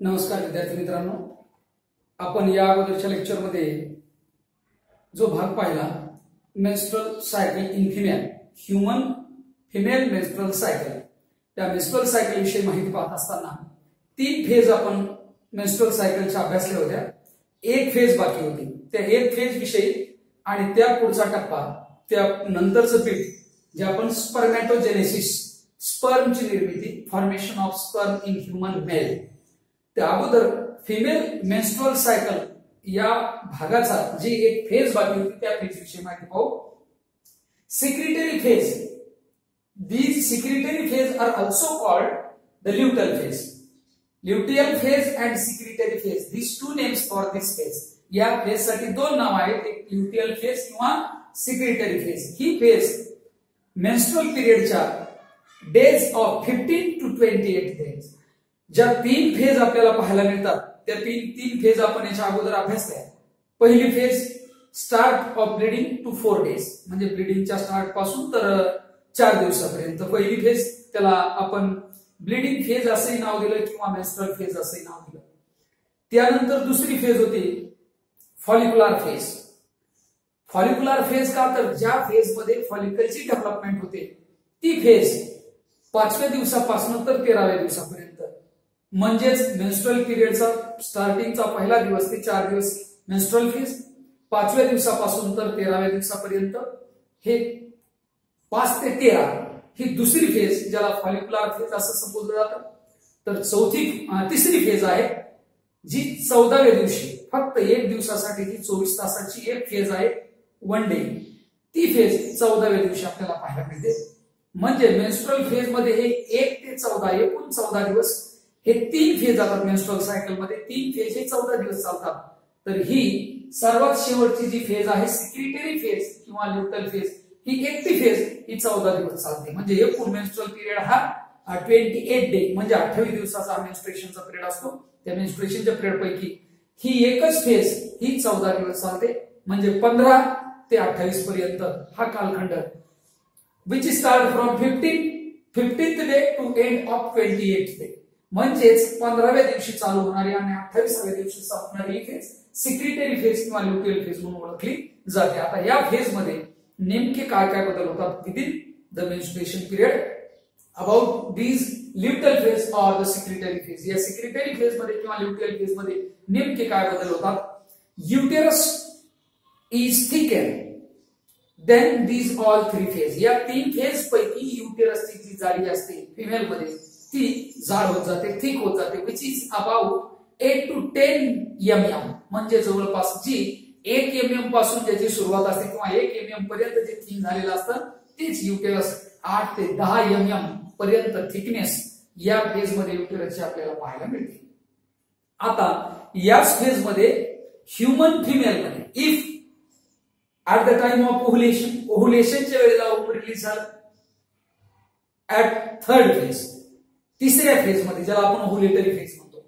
नमस्कार विद्यार्थी मित्रांनो. आपण या अगोदरच्या लेक्चरमध्ये जो भाग पाहिला menstrual cycle in female human female menstrual cycle त्या मेन्स्ट्रल सायकल विषयी माहिती पाहत असताना तीन फेज आपण मेन्स्ट्रल सायकलच्या अभ्यासल्या होत्या. एक फेज बाकी होती. त्या एक फेज विषयी आणि त्या पुढचा टप्पा त्या नंतरचं पीठ जे आपण स्पर्मॅटोजेनेसिस स्पर्मची निर्मिती formation of sperm in human male अगोदर फिमेल मेन्स्ट्रुअल सायकल या भागाचा जी एक फ़ेज़ बाकी होती, त्या फ़ेज़ विषयी माहिती पाहू. Secretory phase these secretory phase are also called the luteal phase luteal phase and secretory phase these two names for this phase या फ़ेज़ साठी दोन नाव आहेत, एक ल्युटियल फ़ेज़ किंवा सिक्रिटरी फ़ेज़ ही phase menstrual पिरियडच्या days of fifteen to twenty eight days ज्या तीन फेज आपल्याला पाहायला मिळतात त्या तीन तीन फेज आपण याच्या अगोदर अभ्यासल्या पहिली phase start of bleeding to four days म्हणजे ब्लिडिंगच्या स्टार्टपासून तर चार दिवसापर्यंत. पहिली फेज त्याला आपण ब्लिडिंग फेज असंही नाव दिलं किंवा मेस्ट्रल फेज असंही नाव दिलं. त्यानंतर दुसरी फेज होती फॉलिक्युलर फेज फॉलिक्युलर फेज का तर ज्या फेजमध्ये फॉलिकलची डेव्हलपमेंट होते ती फेज पाचव्या दिवसापासून तर तेराव्या दिवसापर्यंत. म्हणजेच मेन्स्ट्रल पिरियडचा स्टार्टिंगचा पहिला दिवस ते चार दिवस मेन्स्ट्रल फेज पाचव्या दिवसापासून तर तेराव्या दिवसापर्यंत. हे पाच ते तेरा ही दुसरी फेज ज्याला फॉलिक्युलर फेज असं संबोधलं जातं. तर चौथी तिसरी फेज आहे जी चौदाव्या दिवशी फक्त एक दिवसासाठी ही चोवीस तासाची एक फेज आहे वन डे ती फेज चौदाव्या दिवशी आपल्याला पाहायला मिळते. म्हणजे मेन्स्ट्रल फेजमध्ये हे एक ते चौदा एकूण चौदा दिवस हे तीन फेज जातात मेन्स्ट्रल सायकलमध्ये तीन फेज हे चौदा दिवस चालतात. तर ही सर्वात शेवटची जी फेज आहे सिक्रिटरी फेज किंवा ल्युटल फेज ही एकटी फेज ही चौदा दिवस चालते. म्हणजे एकूण मेन्स्ट्रल पिरियड हा ट्वेंटी एट डे म्हणजे अठ्ठावीस दिवसाचा मेन्स्ट्रेशनचा पिरियड असतो. त्या मेन्स्ट्रेशनच्या पिरियड पैकी ही एकच फेज ही चौदा दिवस चालते. म्हणजे पंधरा ते अठ्ठावीस पर्यंत हा कालखंड. Which is start from fifteen fifteenth day to end of twenty eight day पंधराव्या दिवशी चालू होणारी आणि अठ्ठावीसाव्या दिवशी संपणारी ही फ़ेज़ सिक्रिटरी फ़ेज़ किंवा ल्युटियल फ़ेज़ म्हणून ओळखली जाते. आता या फ़ेज़ मध्ये नेमके काय काय बदल होतात within the menstruation period about these luteal phase or the secretory phase या सिक्रिटरी फ़ेज़ मध्ये किंवा ल्युटियल फ़ेज़ मध्ये नेमके काय बदल होतात? Uterus is thicken then these all three phase या तीन फ़ेज़ पैकी युटेरसची जी जाडी असते फिमेल मध्ये ती जाड होत जाते थिक होत जाते which is about eight to ten M M म्हणजे जवळपास जी एक एम एमपासून ज्याची सुरुवात असते किंवा एक एम एम पर्यंत जे थिन झालेलं असतं तेच युटेरस आठ ते दहा एम एम पर्यंत थिकनेस या फेजमध्ये युटेरसची आपल्याला पाहायला मिळते. आता याच फेजमध्ये ह्युमन फिमेल मध्ये if at the time of ovulation ओव्हुलेशनच्या वेळेला ओव्हम रिलीज झालं. ऍट थर्ड फेज तिसऱ्या फेजमध्ये ज्याला आपण ओव्हुलेटरी फेज म्हणतो.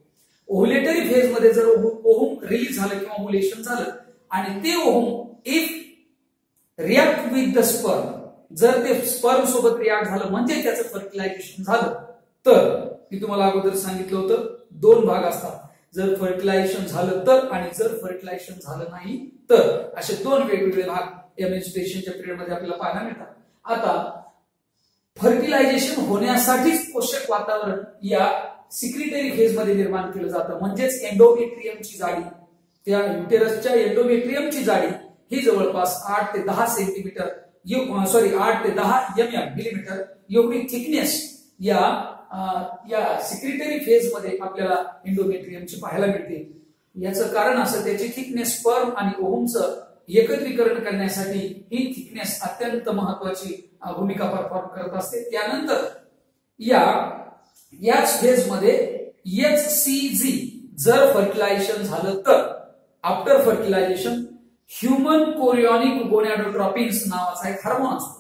ओव्हुलेटरी फेजमध्ये जर ओहम रिलीज झालं किंवा ओव्हुलेशन झालं आणि ते ovum if react with the sperm जर ते स्पर्म सोबत रिॲक्ट झालं म्हणजे त्याचं फर्टिलायझेशन झालं तर मी तुम्हाला अगोदर सांगितलं होतं दोन भाग असतात. जर फर्टिलायझेशन झालं तर आणि जर फर्टिलायझेशन झालं नाही तर. असे दोन वेगवेगळे भाग या मेन्स्ट्रेशनच्या मध्ये आपल्याला पाहायला मिळतात. आता फर्टिलायझेशन होण्यासाठीच पोषक वातावरण या सिक्रिटरी फेजमध्ये निर्माण केलं जातं. म्हणजेच एन्डोमेट्रियमची जाडी त्या युटेरसच्या एन्डोमेट्रियमची जाडी ही जवळपास आठ ते दहा सेंटीमीटर सॉरी आठ ते दहा एम एम मिलीमीटर एवढी थिकनेस या या सिक्रिटरी फेजमध्ये आपल्याला एन्डोमेट्रियमची पाहायला मिळते. याचं कारण असं त्याची थिकनेस स्पर्म आणि ओहमचं एकत्रीकरण करण्यासाठी ही थिकनेस अत्यंत महत्वाची भूमिका परफॉर्म करत असते. त्यानंतर या याच फेजमध्ये एच सी जी जर फर्टिलायझेशन झालं तर after fertilization human chorionic gonadotropins नावाचा एक हार्मोन असतो.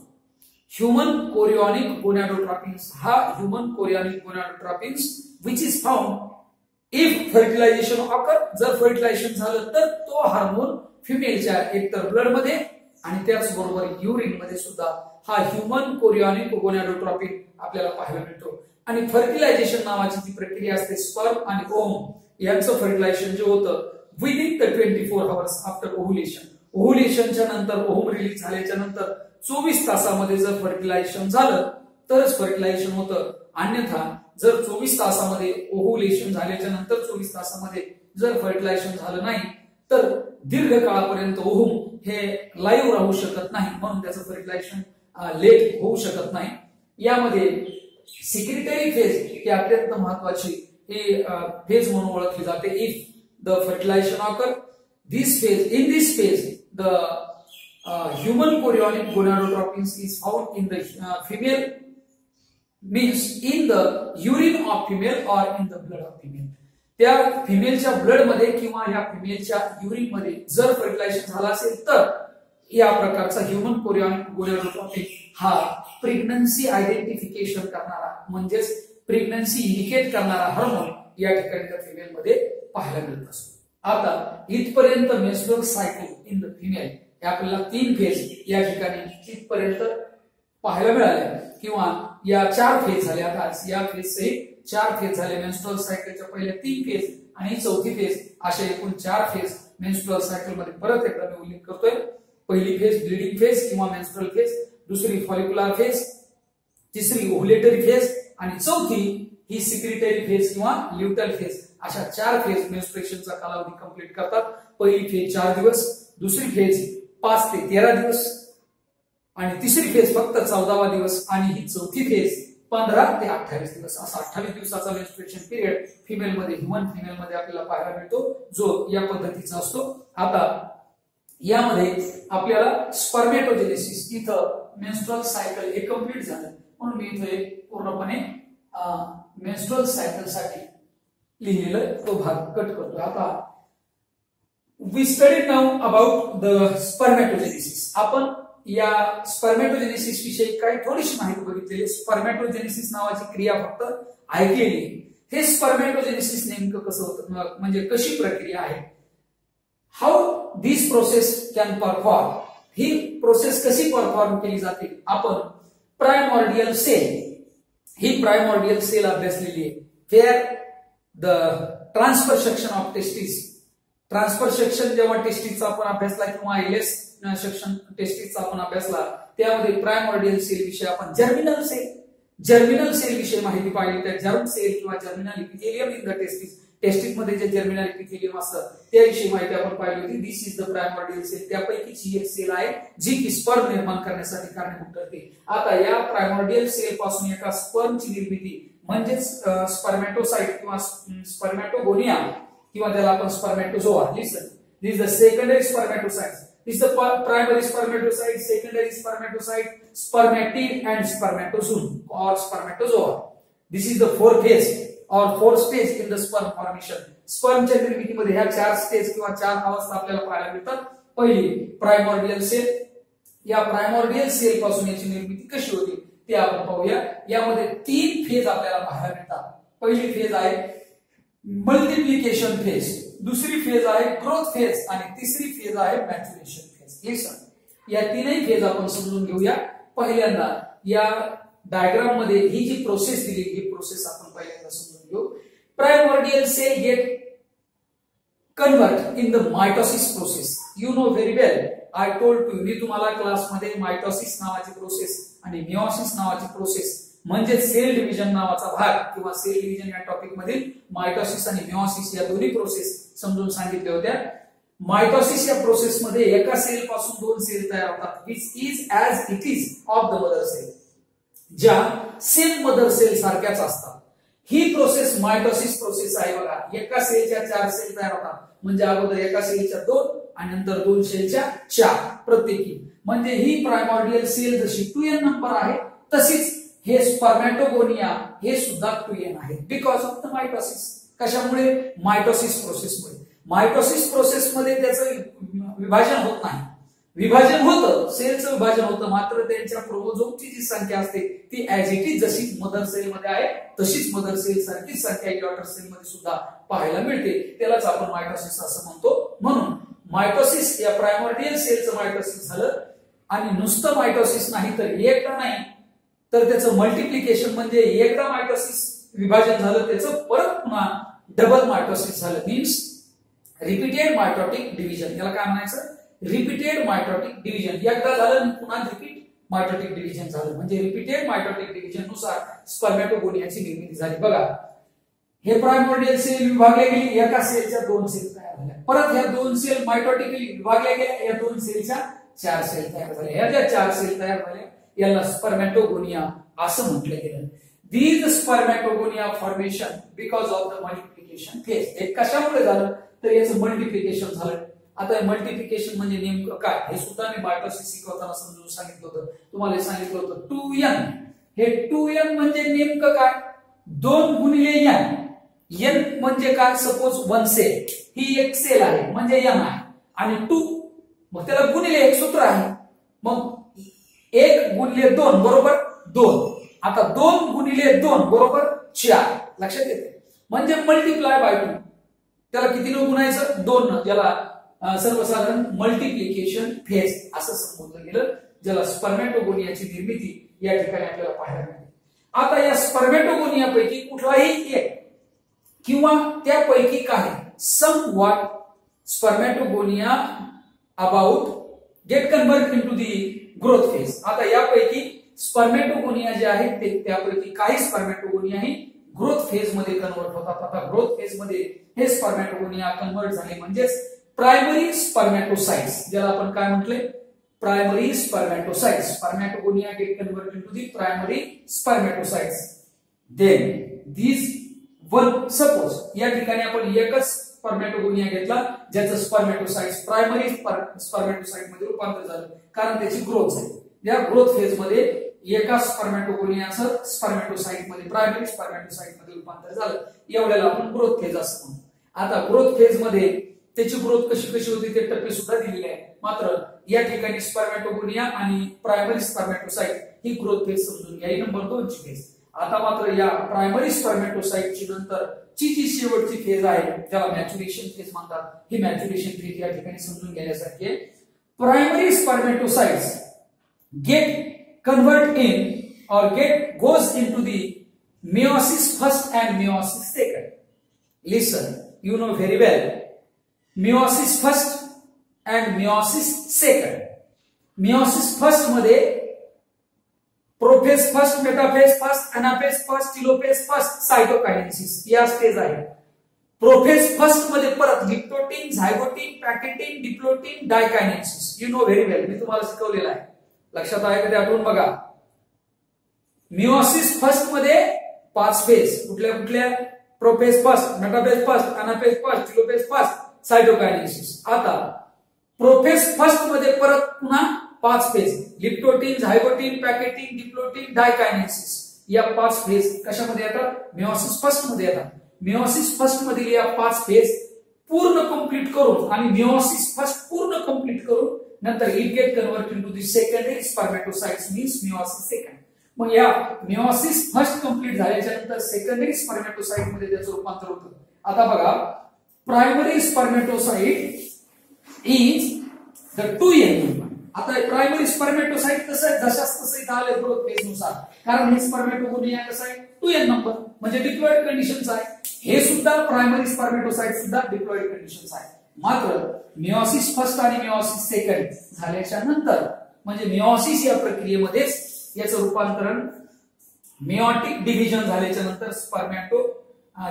ह्युमन कोरिओनिक गोनॅडोट्रॉपिन्स हा human chorionic gonadotropins which is found if fertilization occur जर फर्टिलायझेशन झालं तर तो हार्मोन फिमेलच्या एकतर ब्लडमध्ये आणि त्याचबरोबर युरिनमध्ये सुद्धा हा ह्युमन कोरिओनिक गोनॅडोट्रॉपिक आपल्याला पाहायला मिळतो. आणि फर्टिलायझेशन नावाची जी प्रक्रिया असते स्पर्म आणि ओम यांचं फर्टिलायझेशन जे होतं within the twenty four hours after ovulation ओव्हुलेशनच्या नंतर ओहम रिलीज झाल्याच्यानंतर चोवीस तासामध्ये जर फर्टिलायझेशन झालं तरच फर्टिलायझेशन होतं. अन्यथा जर चोवीस तासामध्ये ओव्हुलेशन झाल्याच्यानंतर चोवीस तासामध्ये जर फर्टिलायझेशन झालं नाही तर दीर्घ काळापर्यंत ओहम हे लाईव्ह राहू शकत नाही. म्हणून त्याचं फर्टिलायझेशन लेट होऊ शकत नाही. यामध्ये सिक्रिटरी फ़ेज़ ही अत्यंत महत्वाची, ही फ़ेज़ म्हणून ओळखली जाते. If the fertilization occur this phase in this phase the human chorionic gonadotropins is found in the female means in the urine of female or in the blood of female त्या फिमेलच्या ब्लडमध्ये किंवा या फिमेलच्या युरिनमध्ये जर fertilisation झालं असेल तर या प्रकारचा ह्युमन कोरिओनिक गोनेरोट्रॉपिक हा प्रेग्नन्सी आयडेंटिफिकेशन करणारा म्हणजेच प्रेग्नन्सी इंडिकेट करणारा हार्मोन या ठिकाणी त्या फिमेल मध्ये पाहायला मिळत असतो. आता इथपर्यंत menstrual cycle in the female हे आपल्याला तीन फेज या ठिकाणी इथपर्यंत पाहायला मिळाले. किंवा या चार फेज झाल्या आता या फेज चार फेज झाले. मेन्स्ट्रुअल सायकलच्या पहिल्या तीन फेज आणि चौथी फेज अशा एकूण चार फेज मेन्स्ट्रुअल सायकलमध्ये परत एकदा मी उल्लेख करतोय. पहिली फेज ब्लिडिंग फेज किंवा मेन्स्ट्रुअल फेज दुसरी फॉलिक्युलर फेज तिसरी ओव्हुलेटरी फेज आणि चौथी ही सिक्रिटरी फेज किंवा ल्युटल फेज अशा चार फेज मेन्स्ट्रुएशनचा कालावधी कंप्लीट करतात. पहिली फेज चार दिवस दुसरी फेज पाच ते तेरा दिवस आणि तिसरी फेज फक्त चौदावा दिवस आणि ही चौथी फेज पंधरा ते अठ्ठावीस दिवस. असा अठ्ठावीस दिवसाचा मेन्स्ट्रुएशन पिरियड फिमेल मध्ये ह्युमन फिमेल मध्ये आपल्याला पाहायला मिळतो जो या पद्धतीचा असतो. आता यामध्ये आपल्याला स्पर्मेटोजेनेसिस इथं मेन्स्ट्रल सायकल हे कंप्लीट झालं. म्हणून मी इथे पूर्णपणे मेन्स्ट्रल सायकलसाठी लिहिलेलं तो भाग कट करतो आता we study now about the spermatogenesis आपण या स्पर्मेटोजेनेसिस विषयी काही थोडीशी माहिती बघितलेली स्पर्मेटोजेनेसिस नावाची क्रिया फक्त ऐकलेली हे स्पर्मेटोजेनेसिस नेमकं कसं होतं? म्हणजे कशी प्रक्रिया आहे? How this process can perform he process कशी परफॉर्म केली जाते? आपण प्रायमॉर्डियल सेल ही प्रायमॉर्डियल सेल अभ्यासलेली आहे. For the transfer section of testis transfer section जेव्हा टेस्टिसचा आपण अभ्यासला किंवा एलएस सेक्शन टेस्टिसचा आपण अभ्यासला. त्यामध्ये प्रायमॉर्डियल सेल विषय आपण जर्मिनल सेल जर्मिनल सेल विषयी माहिती पाहिली तर जर्म सेल किंवा germinal epithelium in the testis टेस्टिसमध्ये जे जर्मिनल इपिथेलियम असतं त्याविषयी माहिती आपण पाहिली होती. This is the primordial cell त्यापैकीची एक सेल आहे जी की स्पर्म निर्माण करण्यासाठी कारणीभूत ठरते. आता या प्रायमॉर्डियल सेल पासून एका स्पर्मची निर्मिती म्हणजेच स्पर्मॅटोसाइट किंवा स्पर्मॅटोगोनिया किंवा त्याला आपण spermatozoa listen this the secondary spermatocyte is the primary spermatocyte, secondary spermatocyte, spermatid and spermatozoon or spermatozoa. This is the fourth phase or fourth stage in the sperm formation. स्पर्मच्या निर्मितीमध्ये ह्या चार stage किंवा चार अवस्था आपल्याला पाहायला मिळतात पहिली प्रायमॉर्डियल सेल या प्रायमॉर्डियल सेल पासून याची निर्मिती कशी होती ते आपण पाहूया यामध्ये तीन फेज आपल्याला पाहायला मिळतात पहिली फेज आहे मल्टिप्लिकेशन फेज दुसरी फेज आहे ग्रोथ फेज आणि तिसरी फेज आहे मॅच्युरेशन फेज लिसन या तीनही फेज आपण समजून घेऊया. पहिल्यांदा या डायग्राममध्ये ही जी प्रोसेस दिली ही प्रोसेस आपण पहिल्यांदा समजून घेऊ. Primordial cell get convert in the mitosis process you know very well I told to me तुम्हाला क्लासमध्ये मायटोसिस नावाची प्रोसेस आणि मिओसिस नावाची प्रोसेस म्हणजे सेल डिव्हिजन नावाचा भाग किंवा सेल डिव्हिजन या टॉपिक मधील मायटोसिस आणि मिओसिस या दोन्ही प्रोसेस समजून सांगितल्या होत्या. मायटोसिस या प्रोसेस मध्ये एका सेल पासून दोन सेल तयार होतात. Which is as it is of the mother cell ज्या सेम मदर सेल सारख्याच असतात. ही प्रोसेस मायटोसिस प्रोसेस आहे बघा. एका सेलच्या चार सेल तयार होतात. म्हणजे अगोदर एका सेलच्या दोन आणि नंतर दोन सेलच्या चार प्रत्येकी. म्हणजे ही प्रायमॉर्डियल सेल जशी टू एन नंबर आहे तशीच हे स्पर्मॅटोगोनिया हे सुद्धा क्रियन आहे. बिकॉज ऑफ द मायटोसिस कशामुळे? मायटोसिस प्रोसेसमुळे मायटोसिस प्रोसेसमध्ये त्याचं विभाजन होत नाही. विभाजन होतं. सेलचं विभाजन होतं. मात्र त्यांच्या क्रोमोझोमची जी संख्या असते ती ऍज इट इज जशी मदर सेल मध्ये आहे तशीच मदर सेल सारखीच संख्या डॉटर सेल मध्ये सुद्धा पाहायला मिळते. त्यालाच आपण मायटोसिस असं म्हणतो. म्हणून मायटोसिस या प्रायमॉर्डियल सेलचं मायटोसिस झालं. आणि नुसतं मायटोसिस नाही तर एकदा नाही. तर त्याचं मल्टिप्लिकेशन म्हणजे एकदा मायटोसिस विभाजन झालं त्याचं परत पुन्हा डबल मायटोसिस झालं. मीन्स रिपीटेड मायटोटिक डिव्हिजन याला काय म्हणायचं? रिपीटेड मायटोटिक डिव्हिजन एकदा झालं पुन्हा रिपीट मायटोटिक डिव्हिजन झालं. म्हणजे रिपीटेड मायटोटिक डिव्हिजननुसार स्पर्मॅटोगोनियाची निर्मिती झाली. बघा हे प्रायमोडियल सेल विभागल्या गेली एका सेलच्या दोन सेल तयार झाल्या. परत ह्या दोन सेल मायटोटिकली विभागल्या गेल्या या दोन सेलच्या चार सेल तयार झाल्या. ह्या ज्या चार सेल तयार झाल्या याला स्पर्मॅटोगोनिया असं म्हटलं गेलं. These spermatogonia formation because of the multiplication phase हे कशामुळे झालं? तर याचं मल्टिप्लिकेशन झालं. आता मल्टिप्लिकेशन म्हणजे नेमकं काय? हे सुद्धा मी मायटोसिस शिकवताना समजून सांगितलं होतं. तुम्हाला सांगितलं होतं. टू एन हे टू एन म्हणजे नेमकं काय? दोन गुणिले एन एन म्हणजे काय? सपोज वन सेल ही एक सेल आहे. म्हणजे एन आहे. आणि टू मग त्याला गुणिले एक सूत्र आहे. मग एक गुणिले दोन बरोबर दोन. आता दोन गुणिले दोन बरोबर चार. लक्षात येते म्हणजे मल्टिप्लाय बाय टू त्याला किती न गुणायचं? दोन न. ज्याला सर्वसाधारण मल्टिप्लिकेशन फेज असं संबोधलं गेलं ज्याला स्पर्मेटोगोनियाची निर्मिती या ठिकाणी आपल्याला पाहायला मिळते. आता या स्पर्मेटोगोनियापैकी कुठलाही एक किंवा त्यापैकी काही some what spermatogonia about get convert into the growth phase आता यापैकी स्पर्मॅटोगोनिया जे आहेत ते त्यापैकी काही स्पर्मॅटोगोनिया ही ग्रोथ फेजमध्ये कन्वर्ट होतात. आता ग्रोथ फेजमध्ये हे स्पर्मॅटोगोनिया कन्वर्ट झाले म्हणजेच प्रायमरी स्पर्मॅटोसाइट्स ज्याला आपण काय म्हटले? Primary spermatocytes spermatogonia get convert into the primary spermatocytes then these one suppose या ठिकाणी आपण एकच स्पर्मॅटोगोनिया घेतला ज्याचं स्पर्मॅटोसाइट्स प्रायमरी स्पर्मॅटोसाइटमध्ये रूपांतर झालं. कारण त्याची ग्रोथ झाली. या ग्रोथ फेजमध्ये एका स्पर्मॅटोगोनियाचं स्पर्मॅटोसाइटमध्ये प्रायमरी स्पर्मॅटोसाइटमध्ये रूपांतर झालं. एवढ्याला आपण ग्रोथ फेज असतो आता ग्रोथ फेजमध्ये त्याची ग्रोथ कशी कशी होती ते टप्पे सुद्धा दिलेले आहे मात्र या ठिकाणी स्पर्मॅटोगोनिया आणि प्रायमरी स्पर्मॅटोसाइट ही ग्रोथ फेज समजून घ्या. ही नंबर दोनची फेज आता मात्र या प्रायमरी स्पर्मेटोसाईटची नंतर ची जी शेवटची फेज आहे त्याला मॅच्युरेशन फेज म्हणतात हे मॅच्युरेशन फेज या ठिकाणी समजून घेण्यासारखी आहे. Primary spermatocyte get convert in or get goes into the meiosis first and meiosis second listen you know very well meiosis first and meiosis second meiosis फर्स्टमध्ये prophase first metaphase first anaphase first telophase first cytokinesis. या stage आहे. Prophase फर्स्टमध्ये परत leptotene zygotene pachytene diplotene diakinesis. You know very well मी तुम्हाला शिकवलेलं आहे. लक्षात आहे का ते आठवून बघा. मिओसिस फर्स्टमध्ये पाच फेज कुठल्या कुठल्या? Prophase first metaphase first anaphase first telophase first cytokinesis. आता प्रोफेस फर्स्टमध्ये परत पुन्हा पाच phase leptotene zygotene pachytene diplotene diakinesis या पाच फेज कशामध्ये येतात? मेओसिस फर्स्टमध्ये येतात. मेओसिस फर्स्ट मधील या पाच फेज पूर्ण कंप्लीट करून आणि मेओसिस फर्स्ट पूर्ण कंप्लीट करून नंतर it get convert into the secondary spermatocytes means meiosis second मग या मेओसिस फर्स्ट कंप्लीट झाल्याच्यानंतर सेकंडरी स्पर्मॅटोसाइटमध्ये त्याचं रूपांतर होतं. आता बघा primary spermatocyte is the two N आता प्रायमरी स्पर्मेटोसाईट कसं आहे? जशाच तसं इथं आले ग्रोथ फेजनुसार कारण हे स्पर्मॅटोगोनिया कसं आहे टू एन नंबर म्हणजे डिप्लॉइड कंडिशन आहे. हे सुद्धा प्रायमरी स्पर्मेटोसाईट सुद्धा डिप्लॉइड कंडिशन आहे. मात्र मिओसिस फर्स्ट आणि मिओसिस सेकंड झाल्याच्यानंतर म्हणजे मिओसिस या प्रक्रियेमध्येच याचं रूपांतरण मिओटिक डिव्हिजन झाल्याच्यानंतर स्पर्मॅटो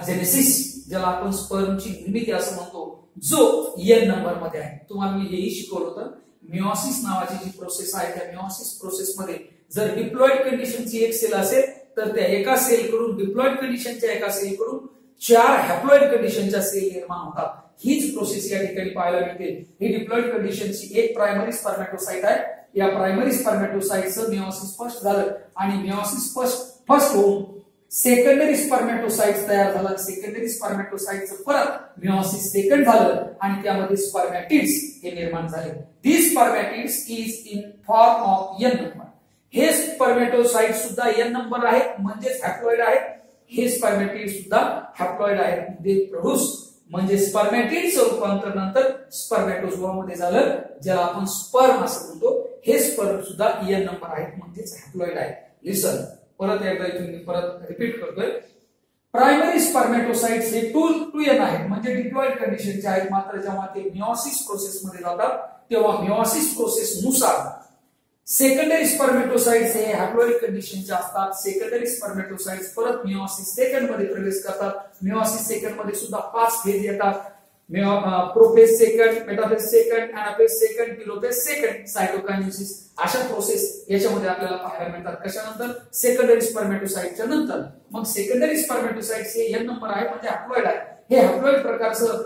जेनेसिस ज्याला आपण स्पर्मची निर्मिती असं म्हणतो जो एन नंबरमध्ये आहे. तुम्हाला मी हेही शिकवलं होतं. मिओसिस नावाची जी प्रोसेस आहे त्या मिओसिस प्रोसेस मध्ये जर डिप्लॉइड कंडिशनची एक सेल असेल तर त्या एका सेल कडून डिप्लॉइड कंडिशनच्या एका सेल कडून चार हॅप्लॉइड कंडिशनच्या सेल निर्माण होतात. हीच प्रोसेस या ठिकाणी पाहायला मिळते. ही डिप्लॉइड कंडिशनची एक प्रायमरी स्पर्मॅटोसाइट आहे. या प्रायमरी स्पर्मॅटोसाइटचं मिओसिस फर्स्ट झालं. आणि मिओसिस फर्स्ट फर्स्ट होऊन सेकंडरी स्पर्मॅटोसाइट्स तयार झाला. सेकंडरी स्पर्मॅटोसाइटचं परत मिओसिस सेकंड झालं आणि त्यामध्ये स्पर्मॅटिड्स हे निर्माण झाले. The spermatids is in form of N number हे स्पर्मॅटोसाइट सुद्धा एन नंबर आहेत म्हणजेच हॅप्लॉइड आहेत. हे स्पर्मॅटिड सुद्धा हॅप्लॉइड आहेत. दे प्रोड्यूस म्हणजे स्पर्मॅटिडचं रूपांतर नंतर स्पर्मॅटोझोमध्ये झालं ज्याला आपण स्पर्म असं म्हणतो. हे स्पर्म सुद्धा एन नंबर आहेत म्हणजेच हॅप्लॉइड आहे. लिसन परत एकदा इथून मी परत रिपीट करतोय. प्रायमरी स्पर्मॅटोसाइट्स हे टू टू एन आहेत. म्हणजे डिप्लॉइड कंडिशनचे आहेत मात्र जेव्हा ते मिओसिस प्रोसेस मध्ये जातात तेव्हा मिओसिस प्रोसेस नुसार सेकंडरी स्पर्मेटोसाइट्स हे हॅप्लॉइड कंडिशनचे असतात सेकंडरी स्पर्मेटोसाइट्स परत मिओसिस सेकंडमध्ये प्रवेश करतात. मिओसिस सेकंडमध्ये सुद्धा पाच फेज येतात. Prophase second metaphase second anaphase second telophase second cytokinesis अशा प्रोसेस याच्यामध्ये आपल्याला पाहायला मिळतात. कशानंतर? सेकंडरी स्पर्मेटोसाइटच्या नंतर. मग सेकंडरी स्पर्मेटोसाइट्स हे एन नंबर आहे म्हणजे हॅप्लॉइड आहे. हे हॅप्लॉइड प्रकारचं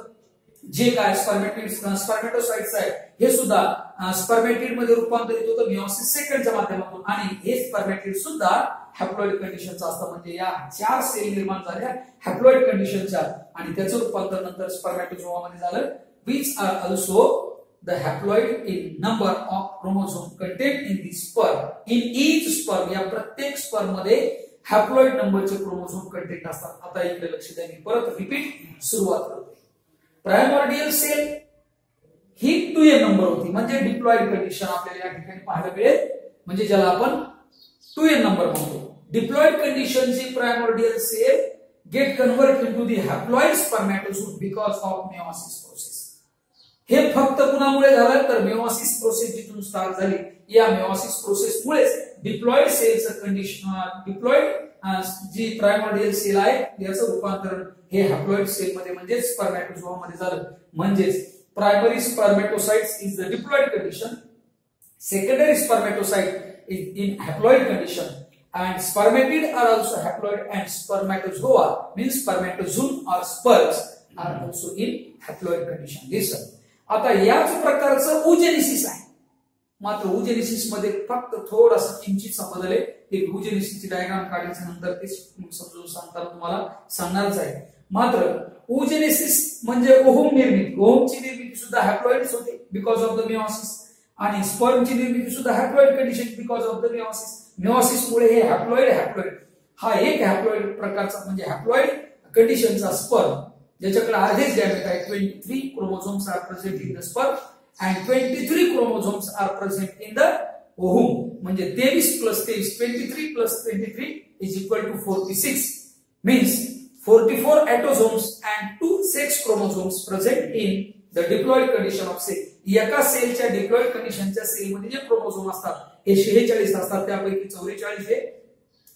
जे काय स्पर्मेटिड स्पर्मेटोसाइट्स आहे हे सुद्धा स्पर्मेटिडमध्ये रूपांतरित होतं मिओसिस सेकंडच्या माध्यमातून. आणि हे स्पर्मेटिड सुद्धा हॅप्लॉइड कंडिशनचा असतं म्हणजे या चार सेल निर्माण झाल्या हॅप्लॉइड कंडिशनच्या आणि त्याचं रूपांतर नंतर स्पर्मॅटोझोआमध्ये झालं. Which are also the haploid in number of chromosome content in the sperm in each sperm या प्रत्येक स्पर्ममध्ये हॅप्लॉइड नंबरचे क्रोमोझोम कंटेंट असतात. आता इकडे लक्ष द्या मी परत रिपीट सुरुवात करते. प्रायमॉर्डियल सेल ही टू ए नंबर होती. म्हणजे डिप्लॉइड कंडिशन आपल्याला या ठिकाणी पाहायला मिळेल. म्हणजे ज्याला आपण टू एन नंबर म्हणतो. Diploid कंडिशनची primordial cell get convert into the haploid spermatozoon because of meiosis process हे फक्त कुणामुळे झालं? तर मेओसिस प्रोसेस जिथून स्टार्ट झाली. या मेओसिस प्रोसेसमुळेच डिप्लॉइड सेलचं कंडिशन डिप्लॉइड जी प्रायमोडियल सेल आहे याचं रूपांतरण हे हॅप्लॉइड सेल मध्ये म्हणजेच स्पर्मॅटोझोमध्ये झालं. म्हणजेच primary spermatocytes is the diploid condition secondary spermatocyte is in haploid condition and spermatid are also haploid and spermatozoa means spermatozoon or sperms are also in haploid condition. Listen आता याच प्रकारचं उजेनिसिस आहे. मात्र उजेनिसिसमध्ये फक्त थोडासा किंचित समजले. की उजेनिसिसची डायग्राम काढल्याच्या नंतर ते समजून सांगताना तुम्हाला सांगणारच आहे. मात्र उजेनिसिस म्हणजे ओहोम निर्मिती. ओहोमची निर्मिती सुद्धा हॅप्लॉइड्स होते बिकॉज ऑफ द मिओसिस आणि स्पर्मची निर्मिती सुद्धा haploid condition because of the meiosis meiosis मुळे हे हॅप्लॉइड हॅप्लॉइड हा एक हॅप्लॉइड प्रकारचा म्हणजे हॅप्लॉइड कंडिशनचा स्पर्म ज्याच्याकडे आधीच डॅमेज आहे. Twenty three chromosomes are present in the sperm and twenty three chromosomes are present in the ovum म्हणजे तेवीस प्लस तेवीस twenty three plus twenty three is equal to forty six means forty four autosomes and two sex chromosomes present in the diploid condition of cell एका सेलच्या diploid कंडिशनच्या सेलमध्ये जे chromosome असतात हे शेहेचाळीस असतात त्यापैकी चौवेचाळीस हे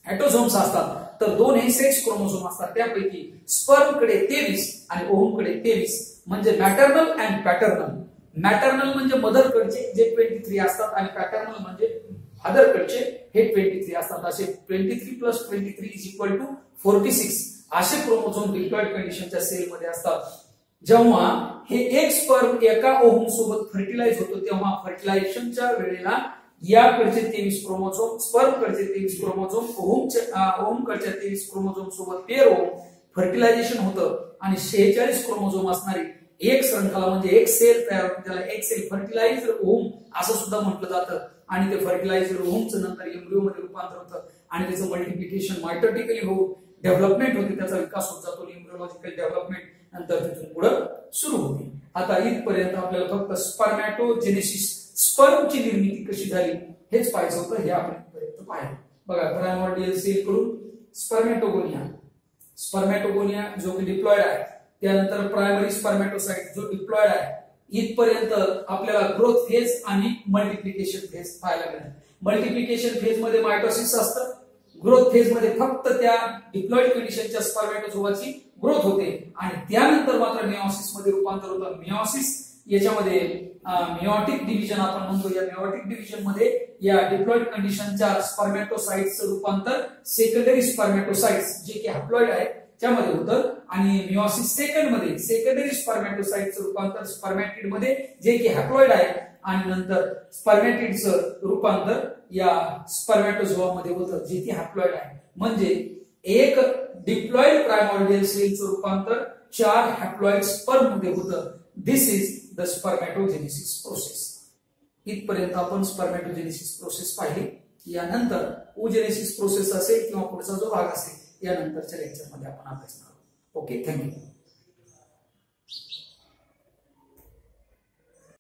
ॲटोझोम्स असतात. तर दोन हे सेक्स क्रोमोझोम असतात त्यापैकी स्पर्मकडे तेवीस आणि ओहमकडे तेवीस. म्हणजे मॅटर्नल अँड पॅटर्नल मॅटर्नल म्हणजे मदरकडचे जे ट्वेंटी थ्री असतात आणि पॅटर्नल म्हणजे फादरकडचे हे ट्वेंटी थ्री असतात. असे twenty three plus twenty three is equal to forty six असे क्रोमोझोम डिप्लॉइड कंडिशनच्या सेलमध्ये असतात. जेव्हा हे एक स्पर्म एका ओहम सोबत फर्टिलाइज होतो तेव्हा फर्टिलायझेशनच्या वेळेला याकडचे तेवीस क्रोमोझोम स्पर्म कडचे तेवीस क्रोमोझोम ओहमच्या ओहम कडच्या तेवीस क्रोमोझोम सोबत पेर ओम फर्टिलायझेशन होतं. आणि शेहेचाळीस क्रोमोझोम असणारी एक श्रंखला म्हणजे एक सेल तयार होते त्याला एक सेल फर्टिलायझर ओम असं सुद्धा म्हटलं जातं. आणि ते फर्टिलायझर ओमचं नंतर एम्ब्रिओ मध्ये रूपांतर होतं. आणि त्याचं मल्टिप्लिकेशन मायटोटिकली होऊन डेव्हलपमेंट होते त्याचा विकास होत जातो. एम्ब्रिओलॉजिकल डेव्हलपमेंट नंतर तिथून पुढे सुरू होते. आता इथपर्यंत आपल्याला फक्त स्पर्मॅटोजेनेसिस स्पर्मची निर्मिती कशी झाली हेच पाहायचं होतं हे आपण इथपर्यंत पाहिलं. बघा प्रायमॉर्डियल सेल कडून स्पर्मॅटोगोनिया स्पर्मॅटोगोनिया जो की डिप्लॉइड आहे त्यानंतर प्रायमरी स्पर्मॅटोसाइट जो डिप्लॉइड आहे इथपर्यंत आपल्याला ग्रोथ फेज आणि मल्टिप्लिकेशन फेज पाहायला मिळेल. मल्टिप्लिकेशन फेजमध्ये मायटोसिस असतं. ग्रोथ फेजमध्ये फक्त त्या डिप्लॉइड कंडिशनच्या स्पर्मॅटोझोवाची ग्रोथ होते आणि त्यानंतर मात्र मिओसिसमध्ये रूपांतर होतं. मिओसिस याच्यामध्ये मिओटिक डिव्हिजन आपण म्हणतो. या मिओटिक डिव्हिजनमध्ये या डिप्लॉइड कंडिशनच्या स्पर्मॅटोसाइट्सचं रूपांतर सेकंडरी स्पर्मॅटोसाइट्स जे की हॅप्लॉइड आहे त्यामध्ये होतं. आणि मिओसिस सेकंडमध्ये सेकंडरी स्पर्मॅटोसाइटचं रूपांतर स्पर्मॅटिडमध्ये जे की हॅप्लॉइड आहे. आणि नंतर स्पर्मॅटिडचं रूपांतर या स्पर्मॅटोझोआ मध्ये होतं जे की हॅप्लॉइड आहे. म्हणजे एक डिप्लॉइड प्रायमॉर्डियल सेलचं रूपांतर चार हॅप्लॉइड स्पर्ममध्ये होतं. This is the spermatogenesis process इथपर्यंत आपण स्पर्मॅटोजेनेसिस प्रोसेस पाहिली. यानंतर ओजेनेसिस प्रोसेस असेल किंवा पुढचा जो भाग असेल यानंतरच्या लेक्चरमध्ये आपण अभ्यासणार ओके थँक्यू